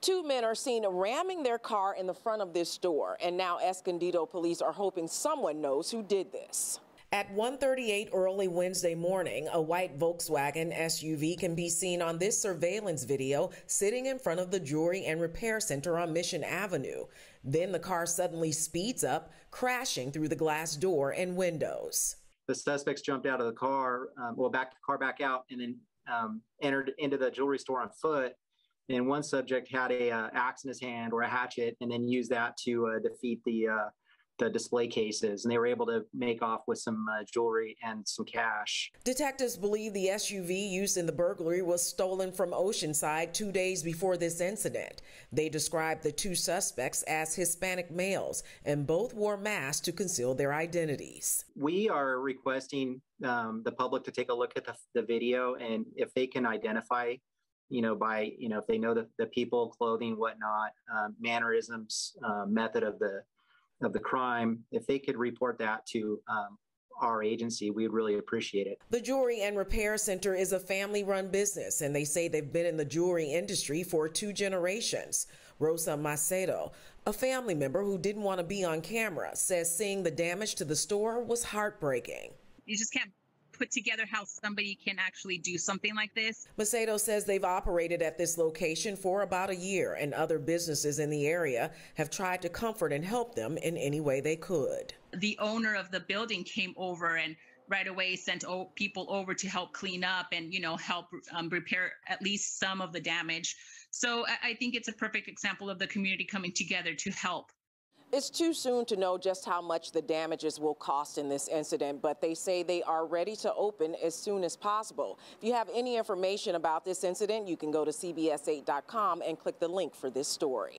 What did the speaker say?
Two men are seen ramming their car in the front of this store, and now Escondido police are hoping someone knows who did this. At 1:38 early Wednesday morning, a white Volkswagen SUV can be seen on this surveillance video sitting in front of the Jewelry and Repair Center on Mission Avenue. Then the car suddenly speeds up, crashing through the glass door and windows. The suspects jumped out of the car, um, well, back the car back out, and then um, entered into the jewelry store on foot. And one subject had a uh, axe in his hand or a hatchet, and then used that to uh, defeat the uh, the display cases, and they were able to make off with some uh, jewelry and some cash. Detectives believe the SUV used in the burglary was stolen from Oceanside two days before this incident. They described the two suspects as Hispanic males, and both wore masks to conceal their identities. We are requesting um, the public to take a look at the, the video, and if they can identify you know, by, you know, if they know the, the people, clothing, whatnot, um, mannerisms, uh, method of the of the crime, if they could report that to um, our agency, we'd really appreciate it. The Jewelry and Repair Center is a family run business, and they say they've been in the jewelry industry for two generations. Rosa Macedo, a family member who didn't want to be on camera, says seeing the damage to the store was heartbreaking. You just can't put together how somebody can actually do something like this. Macedo says they've operated at this location for about a year, and other businesses in the area have tried to comfort and help them in any way they could. The owner of the building came over and right away sent people over to help clean up and you know help um, repair at least some of the damage so I think it's a perfect example of the community coming together to help it's too soon to know just how much the damages will cost in this incident, but they say they are ready to open as soon as possible. If you have any information about this incident, you can go to CBS8.com and click the link for this story.